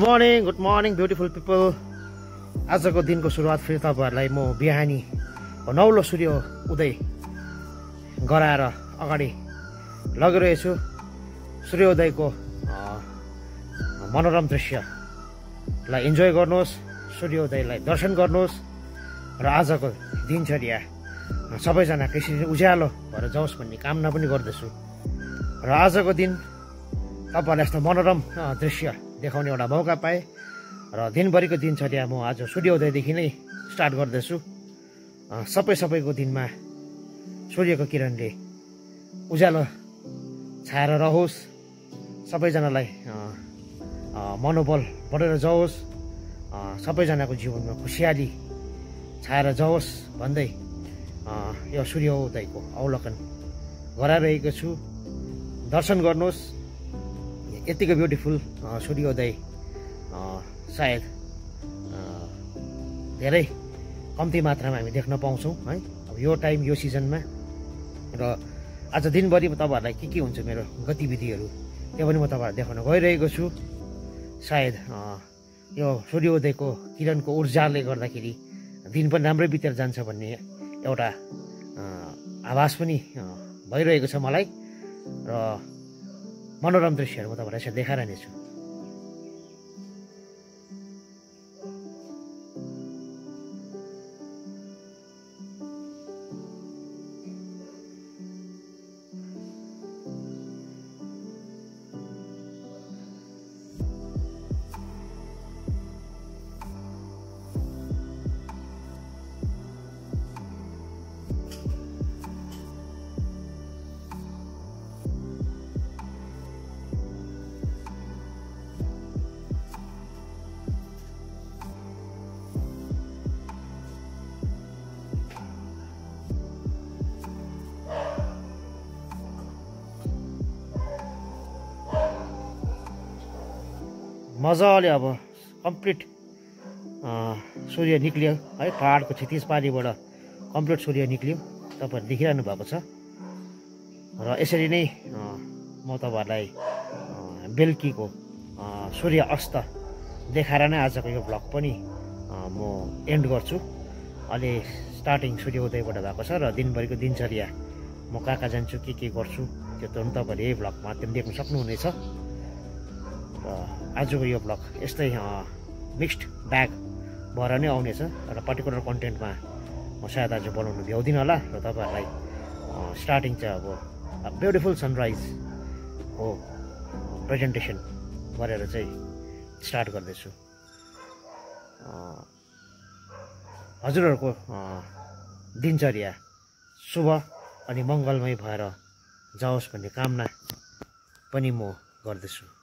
Morning good morning beautiful people आजको दिनको सुरुवात फेरि तपाईँहरूलाई म बिहानी नौलो सूर्य उदय गराएर अगाडि लगिरहेछु। सूर्योदयको मनोरम दृश्यलाई इन्जोय गर्नुहोस् सूर्योदयलाई दर्शन गर्नुहोस् र आजको दिनचर्या सबैजना त्यसरी उज्यालो भएर जाओस् भन्ने कामना पनि गर्दछु। र आजको दिन तपाईँहरूलाई यस्तो मनोरम दृश्य देखाउने एउटा मौका पाएँ। र दिनभरिको दिनचर्या म आज सूर्योदयदेखि नै स्टार्ट गर्दैछु। सबै सबैको दिनमा सूर्यको किरणले उज्यालो छाएर रहोस्। सबैजनालाई मनोबल बढेर जाओस्। सबैजनाको जीवनमा खुसियाली छाएर जाओस् भन्दै यो सूर्योदयको अवलोकन गराइरहेको छु। दर्शन गर्नुहोस्। यतिको ब्युटिफुल सूर्योदय सायद धेरै कम्ती मात्रामा हामी देख्न पाउँछौँ है। अब यो टाइम यो सिजनमा र आज दिनभरि तपाईँहरूलाई के के हुन्छ मेरो गतिविधिहरू त्यो पनि म तपाईँहरूलाई देखाउन गइरहेको छु। सायद यो सूर्योदयको किरणको ऊर्जाले गर्दाखेरि दिन पनि राम्रै बितेर जान्छ भन्ने एउटा आभास पनि भइरहेको छ मलाई। र मनोरम दृश्यहरू म तपाईँलाई यसरी देखाएर मजाले अब कम्प्लिट सूर्य निक्लियो। है पाहाडको क्षितिज पारीबाट कम्प्लिट सूर्य निक्लियो। तपाईँहरू देखिरहनु भएको छ। र यसरी नै म तपाईँहरूलाई बेलुकीको सूर्य अस्त देखाएर नै आजको यो भ्लग पनि म एन्ड गर्छु। अहिले स्टार्टिङ सूर्योदयबाट भएको छ र दिनभरिको दिनचर्या। म कहाँ कहाँ जान्छु के के गर्छु त्यो त तपाईँले यही भ्लग माध्यम देख्न सक्नुहुनेछ। र आजको यो ब्लग यस्तै मिक्स्ड ब्याग भएर नै आउनेछ एउटा पर्टिकुलर कन्टेन्टमा म सायद आज बनाउनु भ्याउँदिनँ होला र तपाईँहरूलाई स्टार्टिङ चाहिँ अब ब्युटिफुल सनराइज हो प्रेजेन्टेसन गरेर चाहिँ स्टार्ट गर्दैछु। हजुरहरूको दिनचर्या शुभ अनि मङ्गलमय भएर जाओस् भन्ने कामना पनि म गर्दछु।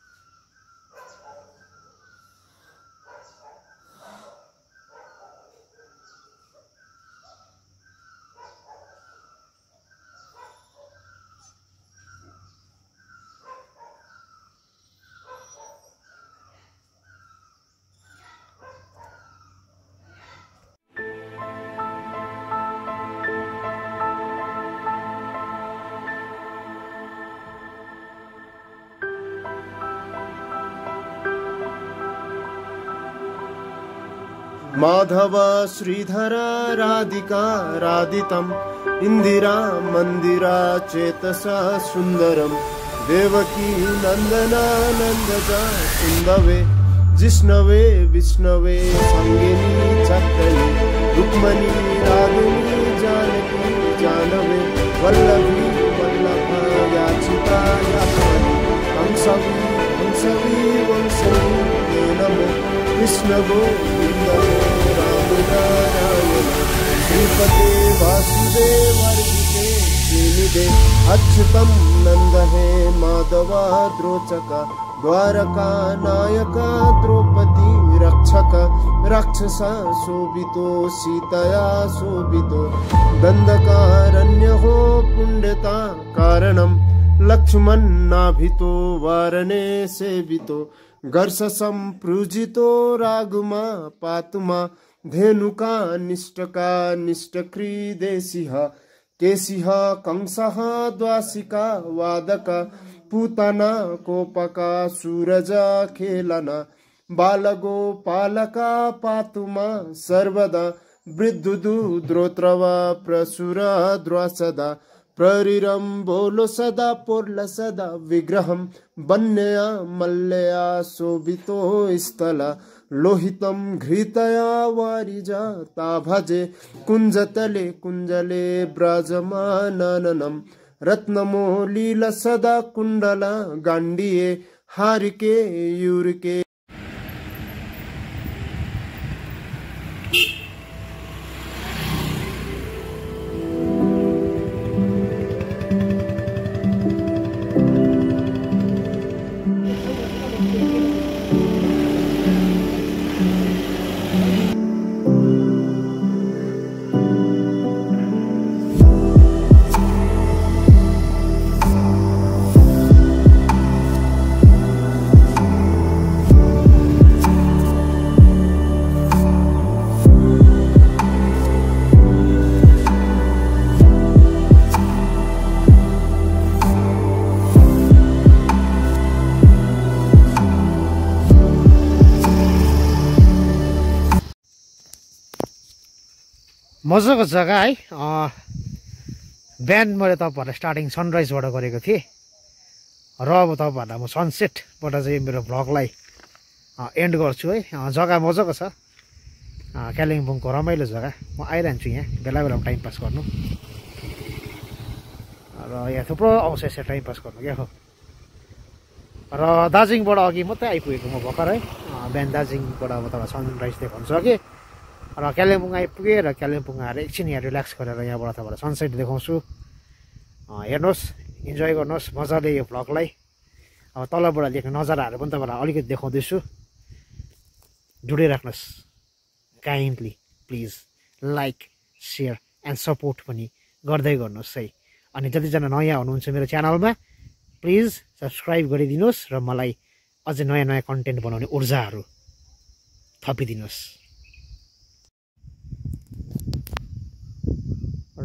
माधव, श्रीधर, राधिका, राधितम् इन्दिरा मन्दिरा चेतसा, सुन्दरम्, देवकी नन्दनानन्दजा सुन्दवे, जिष्णवे, विष्णवे, सङ्गिनी, चक्रणी, रुक्मणी रागिनी जानकी, जानवे, वल्लभी, वल्लभा याचिता हंसवी हंसवी कृष्ण गोविन्द राम नारायण श्रीपते वासुदेव श्रीनिधे अच्युतं नन्द हे माधवा द्रोचक द्वारका नायका द्रौपदी रक्षक राक्षसा शोभितो सीतया शोभितो दण्डकारण्य हो पुण्यता कारणम् लक्ष्मण नाभितो वारणे सेवितो गर्ष सम्पृजितो रागुमा पातुमा धेनुका निष्ठका निष्ठक्रीदेशिः केशिः कंसः द्वासिका वादक पूतना कोपका सूरज खेलन बालगोपालका पातुमा सर्वदा वृद्धुदुद्रोत्र वा प्रसुर द्वासदा प्ररिरं बोलो सदा पोर्ल सदा विग्रहं वन्यया मल्लया शोभितो स्थल। लोहितं घृतया वारिजा ता भजे कुञ्जतले कुञ्जले व्रजमाननम् रत्नमोलील सदा कुण्डला गाण्डिये। हारिके युरिके मजाको जग्गा है। बिहान मैले तपाईँहरूलाई स्टार्टिङ सनराइजबाट गरेको थिएँ। र अब तपाईँहरूलाई म सनसेटबाट चाहिँ मेरो भ्लगलाई एन्ड गर्छु है। जग्गा मजाको छ। कालिम्पोङको रमाइलो जग्गा। म आइरहन्छु यहाँ। बेला बेलामा टाइम पास गर्नु। र यहाँ थुप्रो आउँछ यसरी टाइम पास गर्नु क्या हो? र दार्जिलिङबाट अघि मात्रै आइपुगेको म भर्खर। है बिहान दार्जिलिङबाट अब तपाईँलाई सनराइज देखाउनु सकेँ र कालिम्पोङ आइपुगेँ र कालिम्पोङ आएर एकछिन यहाँ रिल्याक्स गरेर यहाँबाट तपाईँलाई सनसेट देखाउँछु हेर्नुहोस् इन्जोय गर्नुहोस् मजाले यो भ्लगलाई अब तलबाट देख्ने नजाराहरू पनि तपाईँलाई अलिकति देखाउँदैछु जोडिराख्नुहोस् kindly please like share and support पनि गर्दै गर्नुहोस् है अनि जतिजना नयाँ हुनुहुन्छ मेरो च्यानलमा प्लिज सब्सक्राइब गरिदिनुहोस् र मलाई अझै नयाँ नयाँ कन्टेन्ट बनाउने ऊर्जाहरू थपिदिनुहोस्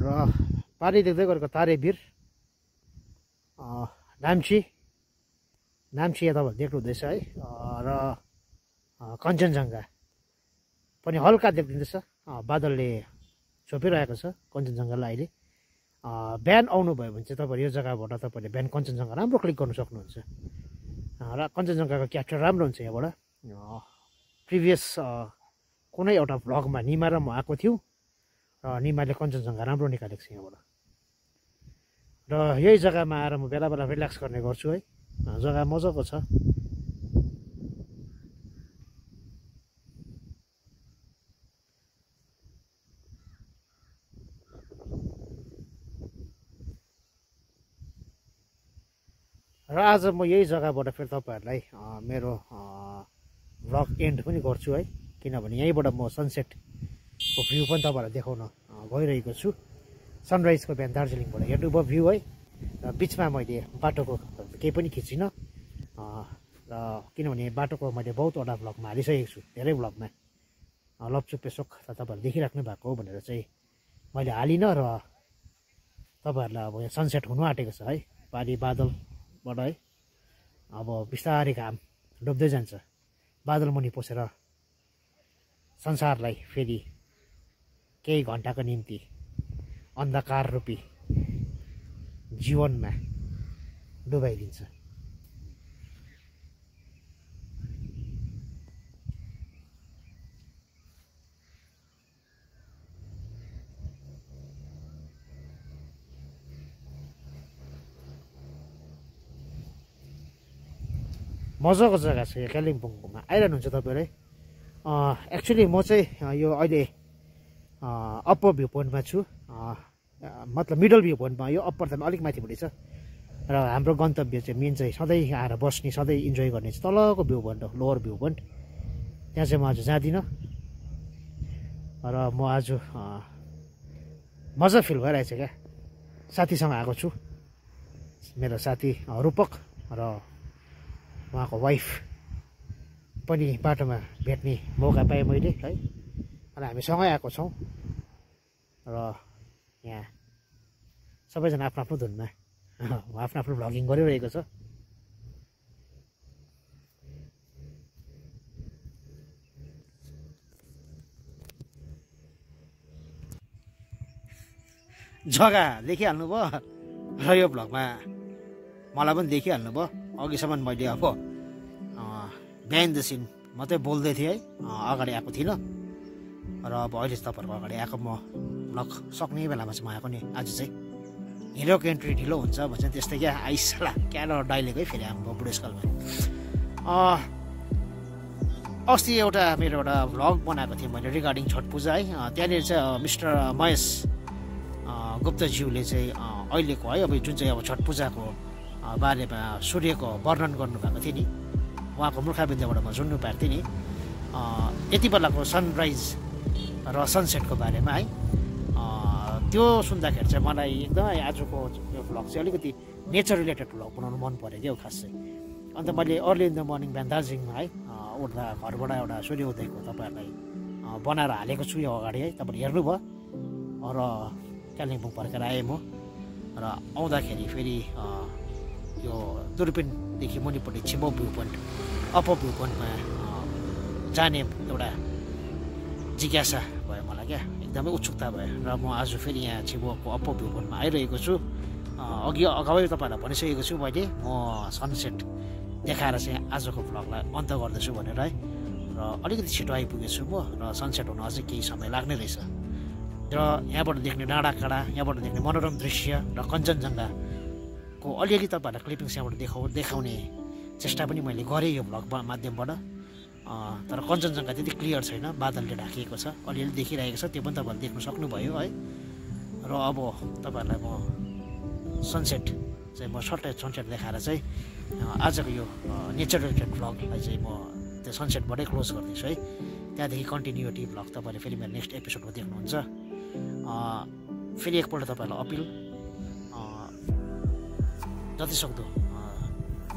र पारी देख्दै गरेको तारेभिर अँ, नाम्ची नाम्ची यहाँ तपाईँहरू देख्नुहुँदैछ है अँ, र कञ्चनजङ्घा पनि हल्का देखिँदैछ बादलले छोपिरहेको छ कञ्चनजङ्घालाई अहिले। बिहान आउनुभयो भने चाहिँ तपाईँहरू यो जग्गाबाट तपाईँहरूले बिहान कञ्चनजङ्घा राम्रो क्लिक गर्नु सक्नुहुन्छ। र कञ्चनजङ्घाको क्याप्चर राम्रो हुन्छ यहाँबाट। प्रिभियस कुनै एउटा भ्लगमा निमा र म आएको थियौँ। निमाले कञ्चनजङ्घा राम्रो निकालेको छ यहाँबाट। र यही जग्गामा आएर म बेला बेला रिल्याक्स गर्ने गर्छु है। जग्गा मजाको छ। र आज म यही जग्गाबाट फेरि तपाईँहरूलाई मेरो भ्लग एन्ड पनि गर्छु है। किनभने यहीँबाट म सनसेटको भ्यू पनि तपाईँहरूलाई देखाउन गइरहेको छु। सनराइजको बिहान दार्जिलिङबाट हेर्नुभयो भ्यू है। र बिचमा मैले बाटोको केही पनि खिचिनँ। र किनभने बाटोको मैले बहुतवटा भ्लगमा हालिसकेको छु धेरै भ्लगमा अँ, लप्चु पेसोक त तपाईँहरूले देखिराख्नु भएको हो भनेर चाहिँ मैले हालिनँ र तपाईँहरूलाई अब यहाँ सनसेट हुनु आँटेको छ है। पारी बादलबाट है। अब बिस्तारै घाम डुब्दै जान्छ। बादल मुनि पसेर संसारलाई फेरि केही घन्टाको निम्ति अन्धकार रूपी जीवनमा डुबाइदिन्छ। मजाको जग्गा छ यो कालिम्पोङमा। आइरहनुहुन्छ तपाईँहरू है एक्चुली म चाहिँ यो अहिले अप्पर भ्यू पोइन्टमा छु मतलब मिडल भ्यू पोइन्टमा यो अप्पर त अलिक माथिपट्टि छ। र हाम्रो गन्तव्य चाहिँ मेन चाहिँ सधैँ आएर बस्ने सधैँ इन्जोय गर्ने तलको भ्यू पोइन्ट हो लोवर भ्यू पोइन्ट त्यहाँ चाहिँ म आज जाँदिनँ। र म आज मजा फिल भइरहेछ क्या। साथीसँग आएको छु। मेरो साथी रूपक र उहाँको वाइफ पनि बाटोमा भेट्ने मौका पाएँ मैले है। अनि हामी सँगै आएको छौँ। र यहाँ सबैजना आफ्नो आफ्नो धुनमा आफ्नो आफ्नो भ्लगिङ गरिरहेको छ। जग्गा देखिहाल्नु भयो र यो भ्लगमा मलाई पनि देखिहाल्नु भयो अघिसम्म मैले अब बिहाइन्ड द सिन मात्रै बोल्दै थिएँ है। अगाडि आएको थिइनँ। र अब अहिले तपाईँहरूको अगाडि आएको म भ्लग सक्ने बेलामा चाहिँ म आएको नि। आज चाहिँ हिरोको एन्ट्री ढिलो हुन्छ भन्छ त्यस्तै क्या आइसला क्या डाइलेकै फेरि हाम्रो बुढेसकालमा। अस्ति एउटा मेरो एउटा भ्लग बनाएको थिएँ मैले रिगार्डिङ छठ पूजा है। त्यहाँनिर चाहिँ मिस्टर महेश गुप्तज्यूले चाहिँ अहिलेको है अब जुन चाहिँ अब छठ पूजाको बारेमा सूर्यको वर्णन गर्नुभएको थियो नि उहाँको मुखाबिन्दबाट म सुन्नु पाएको थिएँ नि। यति बेलाको सनराइज र सनसेटको बारेमा है। त्यो सुन्दाखेरि चाहिँ मलाई एकदमै आजको यो भ्लग चाहिँ अलिकति नेचर रिलेटेड भ्लग बनाउनु मन पऱ्यो क्या खास। चाहिँ अन्त मैले अर्ली इन द मर्निङ बिहान दार्जिलिङमा है उठ्दा घरबाट एउटा सूर्य उदयको तपाईँहरूलाई बनाएर हालेको छु यो अगाडि है। तपाईँले हेर्नुभयो। र कालिम्पोङ फर्केर आएँ म। र आउँदाखेरि फेरि यो दुर्पिनदेखि मुनिपट्टि छिमो भ्यू पोइन्ट अप्पर भ्यू पोइन्टमा जाने एउटा जिज्ञासा भयो मलाई क्या। एकदमै उत्सुकता भयो र म आज फेरि यहाँ छिमोको अप्पर भ्यू पोइन्टमा आइरहेको छु। अघि अगावै तपाईँहरूलाई भनिसकेको छु मैले म सनसेट देखाएर चाहिँ आजको भ्लगलाई अन्त गर्दैछु भनेर है। र अलिकति छिटो आइपुगेछु म र सनसेट हुन अझै केही समय लाग्ने रहेछ। र यहाँबाट देख्ने डाँडाकाँडा यहाँबाट देख्ने मनोरम दृश्य र कञ्चनजङ्घाको अलिअलि तपाईँहरूलाई क्लिपिङ्स यहाँबाट देखाउ देखाउने चेष्टा पनि मैले गरेँ यो भ्लग माध्यमबाट। तर कञ्चनजङ्घा त्यति क्लियर छैन बादलले ढाकिएको छ। अलिअलि देखिरहेको छ त्यो पनि तपाईँहरूले देख्नु सक्नुभयो है। र अब तपाईँहरूलाई म सनसेट चाहिँ म सर्ट सनसेट देखाएर चाहिँ आजको यो नेचर रिलेटेड भ्लगलाई चाहिँ म त्यो सनसेटबाटै क्लोज गर्दैछु है। त्यहाँदेखि कन्टिन्युटी भ्लग तपाईँले फेरि मेरो नेक्स्ट एपिसोडमा देख्नुहुन्छ। फेरि एकपल्ट तपाईँहरूलाई अपिल जतिसक्दो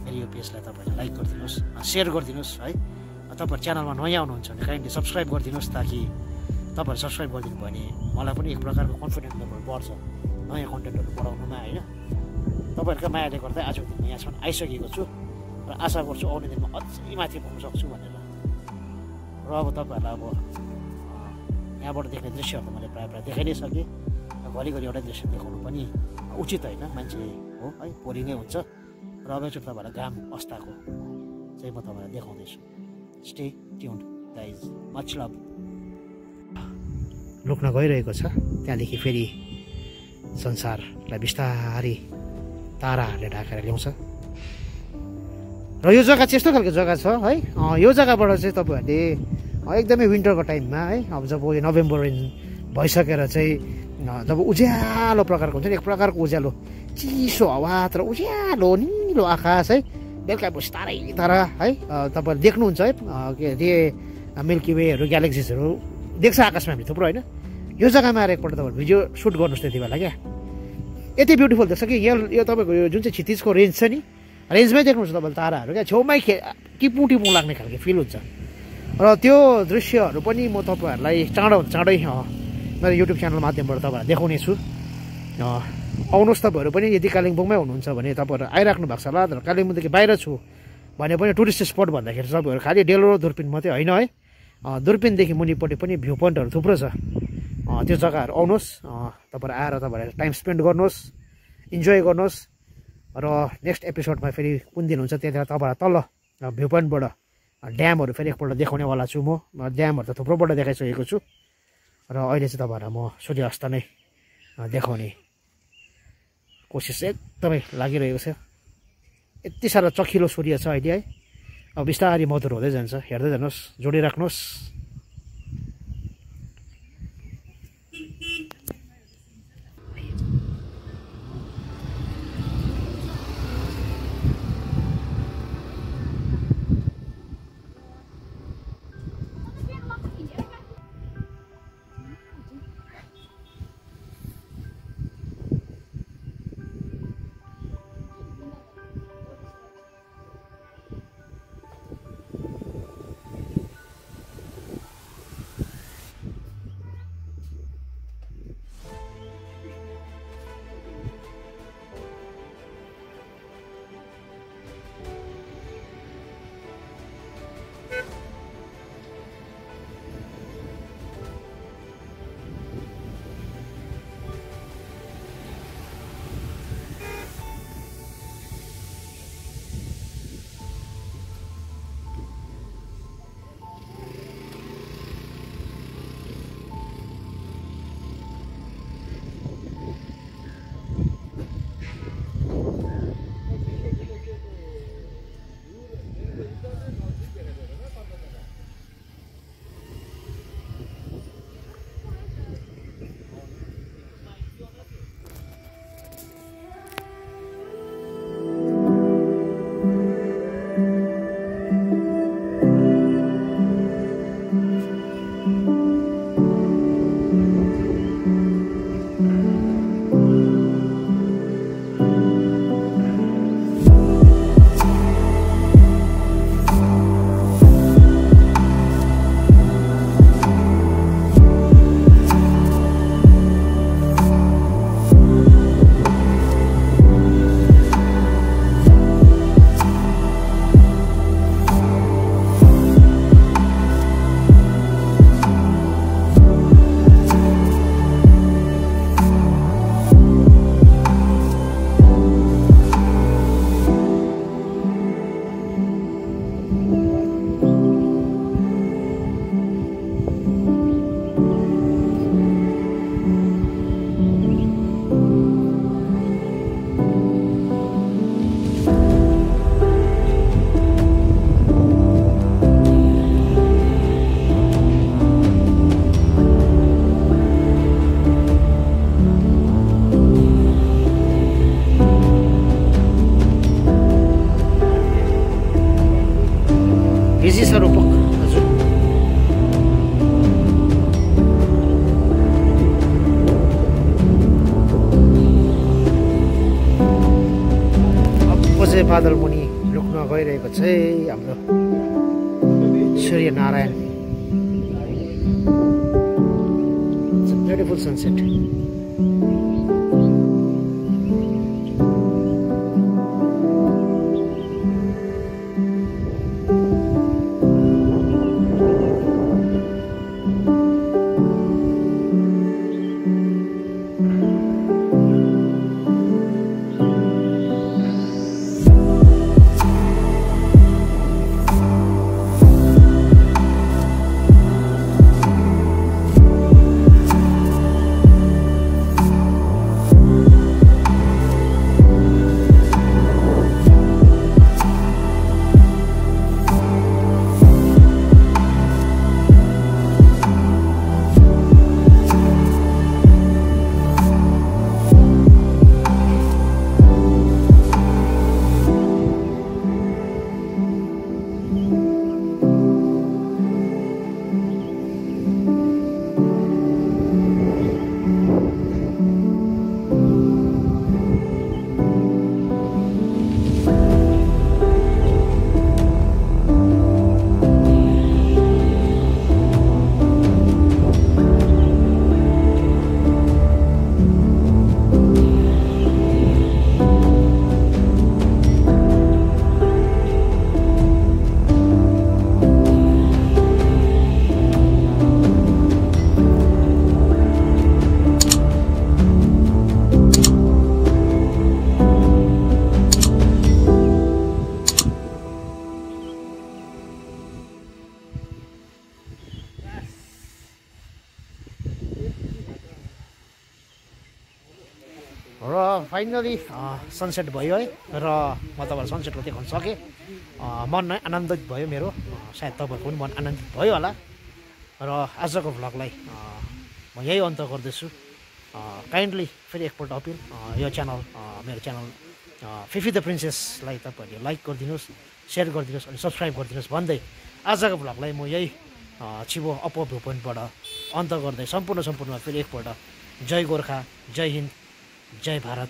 फेरि यो पेजलाई तपाईँहरूले लाइक गरिदिनुहोस् सेयर गरिदिनुहोस् है। तपाईँहरू च्यानलमा नयाँ आउनुहुन्छ भने काइन्डली सब्सक्राइब गरिदिनुहोस् ताकि तपाईँहरू सब्सक्राइब गरिदिनु भने मलाई पनि एक प्रकारको कन्फिडेन्ट लेभल बढ्छ। नयाँ कन्टेन्टहरू बढाउनुमा होइन? तपाईँहरूकै मायाले गर्दा आजको दिनमा यहाँसम्म आइसकेको छु र आशा गर्छु आउने दिनमा अझै माथि पुग्न सक्छु भनेर। र अब तपाईँहरूलाई अब यहाँबाट देख्ने दृश्यहरू मैले प्रायः प्रायः देखाइ नै सकेँ। घरिघरि एउटा दृश्य देखाउनु पनि उचित होइन मान्छे हो है नै हुन्छ। र अब एकचोटि तपाईँहरूलाई घाम अस्ताको चाहिँ म तपाईँलाई देखाउँदैछु। स्टे ट्युन दाइज मच लभ लुक्न गइरहेको छ त्यहाँदेखि फेरि संसारलाई बिस्तारै ताराहरूले ढाकेर ल्याउँछ र यो जग्गा चाहिँ यस्तो खालको जग्गा छ है यो जग्गाबाट चाहिँ तपाईँहरूले एकदमै विन्टरको टाइममा है अब जब यो नोभेम्बर भइसकेर चाहिँ जब उज्यालो प्रकारको हुन्छ नि एक प्रकारको उज्यालो चिसो हावा तर उज्यालो निलो आकाश है बेलुका बसी तारै। है तपाईँहरू देख्नुहुन्छ है के अरे मिल्की वेहरू ग्यालेक्सिजहरू देख्छ आकाशमा हामी थुप्रो होइन? यो जग्गामा आएर एकपल्ट तपाईँहरू भिडियो सुट गर्नुहोस् त्यति बेला क्या? यति ब्युटिफुल देख्छ कि? यहाँ यो तपाईँको यो जुन चाहिँ क्षितिजको रेन्ज छ नि रेन्जमै देख्नुहुन्छ तपाईँले ताराहरू क्या? छेउमै खे टिपुँ टिपुँ लाग्ने खालको फिल हुन्छ। र त्यो दृश्यहरू पनि म तपाईँहरूलाई चाँडो चाँडै मेरो युट्युब च्यानल माध्यमबाट तपाईँहरूलाई देखाउने छु आउनुहोस् तपाईँहरू पनि यदि कालिम्पोङमै हुनुहुन्छ भने तपाईँहरू आइराख्नु भएको छ होला। तर कालिम्पोङदेखि बाहिर छु भने पनि टुरिस्ट स्पट भन्दाखेरि तपाईँहरू खालि डेलो र दुर्पिन मात्रै होइन है। दुर्पिनदेखि मुनिपट्टि पनि भ्यू पोइन्टहरू थुप्रो छ। त्यो जग्गाहरू आउनुहोस्। तपाईँहरू आएर तपाईँहरूले टाइम स्पेन्ड गर्नुहोस् इन्जोय गर्नुहोस् र नेक्स्ट एपिसोडमा फेरि कुन दिन हुन्छ त्यहाँनिर तपाईँलाई तल भ्यू पोइन्टबाट ड्यामहरू फेरि एकपल्ट देखाउनेवाला छु म। ड्यामहरू त थुप्रोपल्ट देखाइसकेको छु। र अहिले चाहिँ तपाईँहरूलाई म सूर्यास्त नै देखाउने कोसिस एकदमै लागिरहेको छ। यति साह्रो चखिलो सूर्य छ अहिले है। अब बिस्तारै मधुर हुँदै जान्छ। हेर्दै जानुहोस् जोडिराख्नुहोस्। गइरहेको छ है हाम्रो सूर्य नारायण ब्युटिफुल सनसेट र फाइनली सनसेट भयो है र म तपाईँलाई सनसेटको देखाउन सकेँ। मन नै आनन्दित भयो मेरो। सायद तपाईँहरूको पनि मन आनन्दित भयो होला। र आजको भ्लगलाई म यही अन्त गर्दैछु। काइन्डली फेरि एकपल्ट अपिल। यो च्यानल मेरो च्यानल फिफी द प्रिन्सेसलाई तपाईँहरूले लाइक गरिदिनुहोस् सेयर गरिदिनुहोस् अनि सब्सक्राइब गरिदिनुहोस् भन्दै आजको भ्लगलाई म यही छिबो अप्पो भ्यू पोइन्टबाट अन्त गर्दै सम्पूर्ण सम्पूर्ण फेरि एकपल्ट जय गोर्खा जय हिन्द। जय भारत।